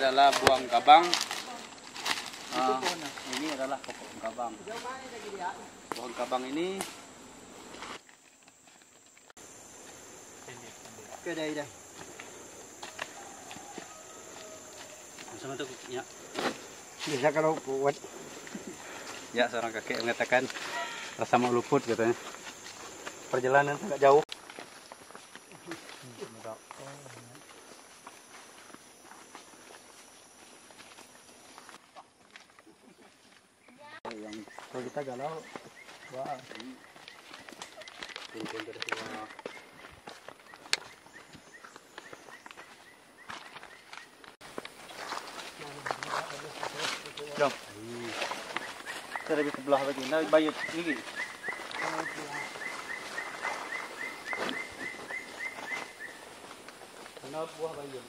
Adalah buang kabang. Ah, ini adalah pokok kabang. Pohon kabang ini Ke dah dah. sama itu ya. Bisa kalau kuat. Ya, seorang kakek mengatakan rasa mau luput katanya. Perjalanan agak jauh. Kita galau, wah. Jom. Kita lebih sebelah lagi. Nah, bayut lagi. Mana buah bayut?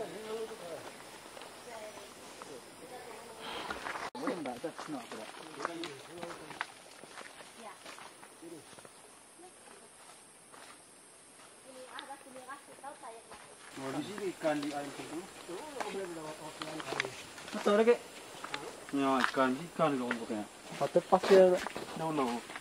Boleh enggak? ちゃくなこ。ikan di air itu. Betul lagi. Ya ikan ikan kalau untuk ya. Patut pasti no no.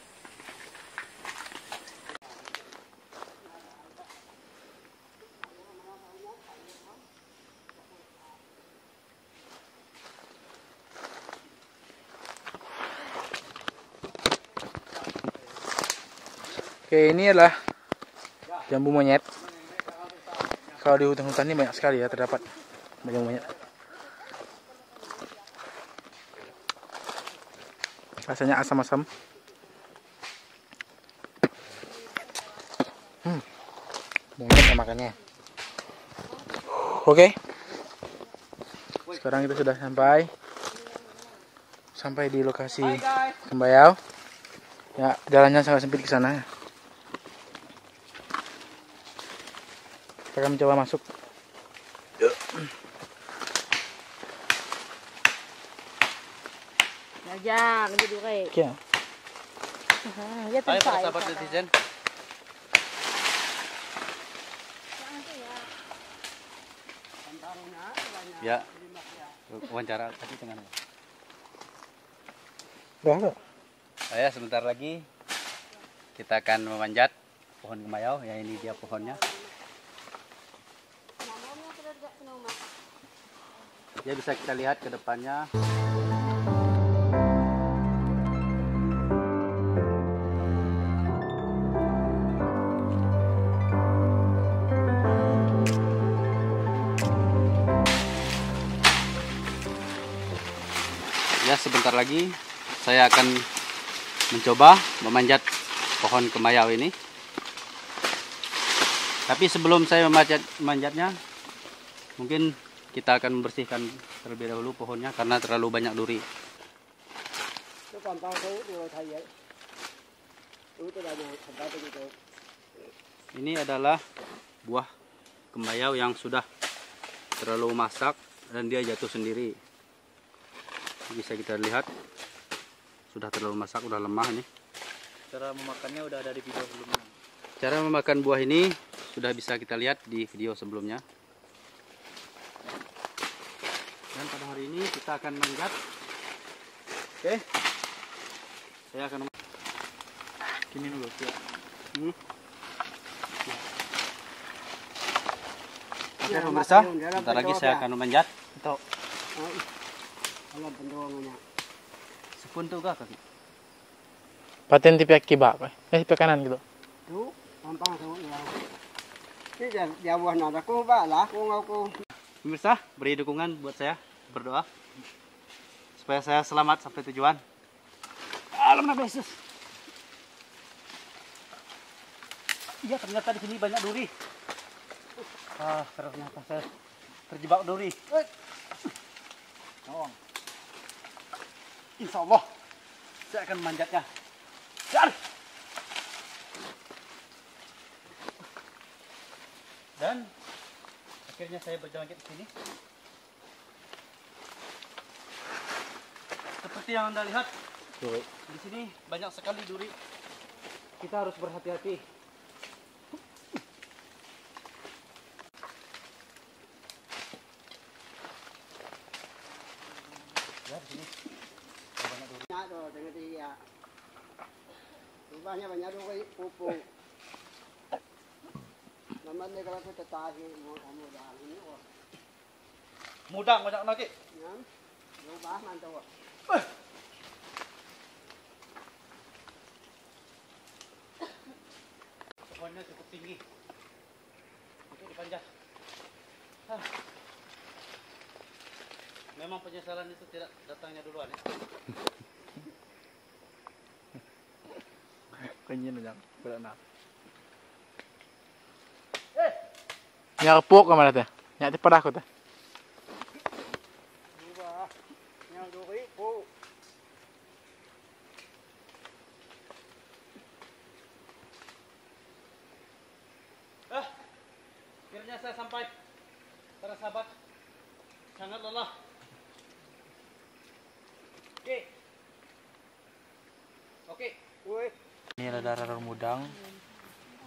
Oke, ini adalah jambu monyet. Kalau di hutan-hutan ini banyak sekali ya terdapat jambu monyet. Rasanya asam-asam. Hmm. Monyet ya makannya. Oke. Sekarang kita sudah sampai sampai di lokasi Kembayau. Ya, jalannya sangat sempit ke sana. Kita akan mencoba masuk. Jangan, gitu kayak. Oke. Ya sahabat netizen. Ya. Wawancara tadi dengan udah. saya sebentar lagi kita akan memanjat pohon kemayau ya ini dia pohonnya ya bisa kita lihat ke depannya ya sebentar lagi saya akan mencoba memanjat pohon kemayau ini. Tapi sebelum saya memanjat memanjatnya, mungkin kita akan membersihkan terlebih dahulu pohonnya karena terlalu banyak duri. Ini adalah buah kemayau yang sudah terlalu masak dan dia jatuh sendiri. Bisa kita lihat sudah terlalu masak, sudah lemah ini. Cara memakannya udah ada di video sebelumnya. Cara memakan buah ini sudah bisa kita lihat di video sebelumnya. Dan pada hari ini kita akan manjat. Oke. Saya akan Gini dulu. Ya. Hmm. Oke pemirsa, sebentar lagi saya akan memanjat. Itu Alam pendorongnya. sepuntuk kah kaki? Paten tipe kiba, Pak. Eh, tipe kanan gitu. Tu pantang tu ya. Ini dia dia buah nada ku ba lah ku ngau ku. Pemirsa, beri dukungan buat saya, berdoa supaya saya selamat sampai tujuan. Nabi Yesus. Iya ternyata di sini banyak duri. Ah, ternyata saya terjebak duri. Tolong. Insya Allah saya akan memanjatnya. Jar! Dan akhirnya saya berjalan ke sini. Seperti yang Anda lihat, di sini banyak sekali duri. Kita harus berhati-hati. Ya, di sini. Banyak duri. Banyak banyak duri pupuk. Namanya kalau kita tahu mau kamu ini. Mudah, mudah lagi. Ya. Yo, bah mantap. Pohonnya cukup tinggi. Itu dipanjat. Hah. Memang penyesalan itu tidak datangnya duluan ya. Kanya na lang. Wala na. Nyakapok ka man natin. Nyati para ko ta. Rubah. Yang tuh kayak pupuk. Ah, akhirnya saya sampai. Para sahabat, sangat lelah. Oke. Oke. Woi. Ini adalah raror mudang.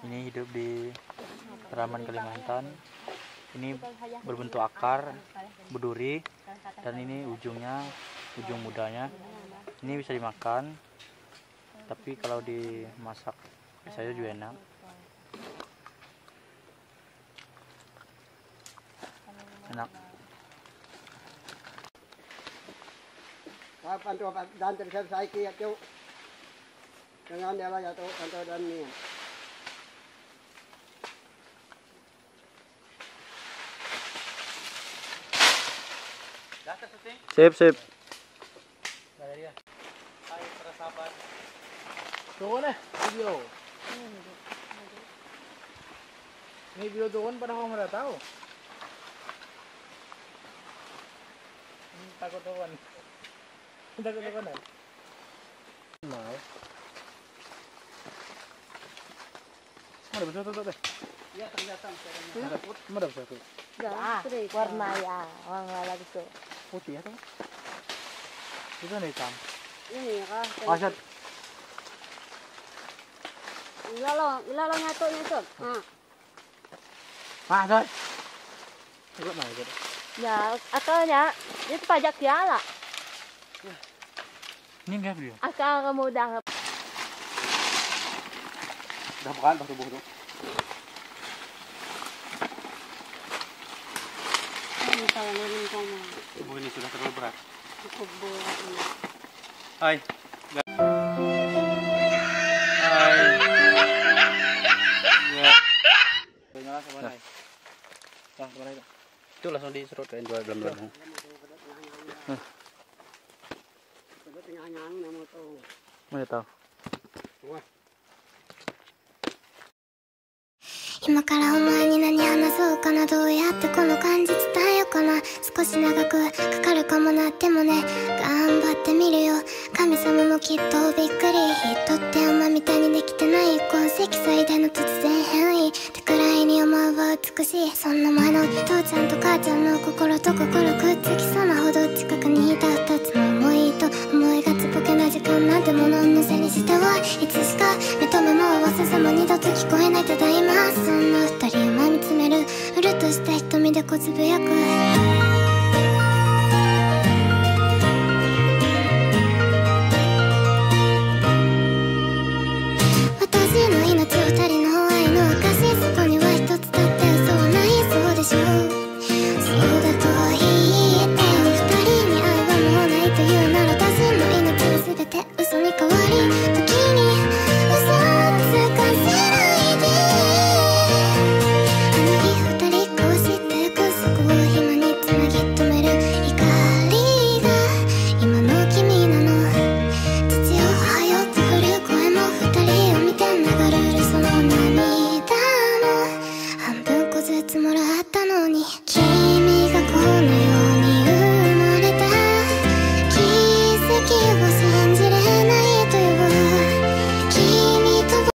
Ini hidup di Peraman Kalimantan. Ini berbentuk akar, berduri, dan ini ujungnya, ujung mudanya. Ini bisa dimakan, tapi kalau dimasak biasanya juga enak. Enak. Kapan tuh dan terus saya kiat tuh. Dengan dia lah ya tuh kantor dan ni. Dah ke syuting? Sip, sip. Hai para sahabat. Doon eh, video. May video doon para ako maratao. Takot ako. Takot ako na. Mau. Mana betul betul betul. Ya ternyata Mana mana betul betul. Ah, warna ya. Orang lagi tuh. Putih atau? Itu nih hitam. Ini kah? Asat. Ilalo, ilalo nyato nyato. Ah. Ah, Asat. Ikut mana ikut? Ya, akalnya itu pajak dia lah. Ini enggak video. Akal kemudahan. Dah bukan pas tubuh tuh. Ini sudah terlalu berat. Cukup berat ini. Hai. Hai. Ya. Nyala sama nih. Bang, ke mana itu? Itu langsung diserut ke dua dalam dalam. Mana tahu? 今からお前に何話そうかなどうやってこの感じ伝えようかな。少し長くかかるかもなってもね。頑張ってみるよ。神様もきっとびっくり人ってあんまみたいにできてない痕跡最大の突然変異。ってくらいに思うは美しい。そんな前の父ちゃんと母ちゃんの心と心くっつきそうなほど近くにいた二つの思いと。思いがつぼけな時間なんてもののせにしてはいつしか目と目も合わせずも二度と聞こえこつぶやく